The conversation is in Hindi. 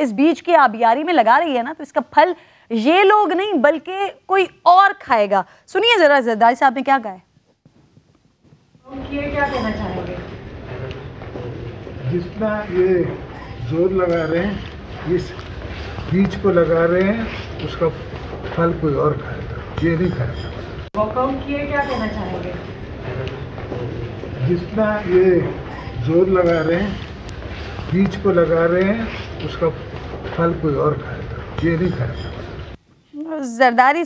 इस बीज की आबियारी में लगा रही है ना तो इसका फल ये लोग नहीं बल्कि कोई और खाएगा। सुनिए जरा जरदारी साहब ने क्या कहा है? क्या कहना चाहेंगे? जितना ये ज़ोर लगा रहे हैं इस बीज को लगा रहे हैं उसका फल कोई और खाएगा। ये नहीं खाएगा। किए क्या कहना चाहेंगे? जितना ये ज़ोर लगा रहे हैं बीज को लगा रहे हैं उसका फल कोई और खाएगा ये नहीं खाएगा। जरदारी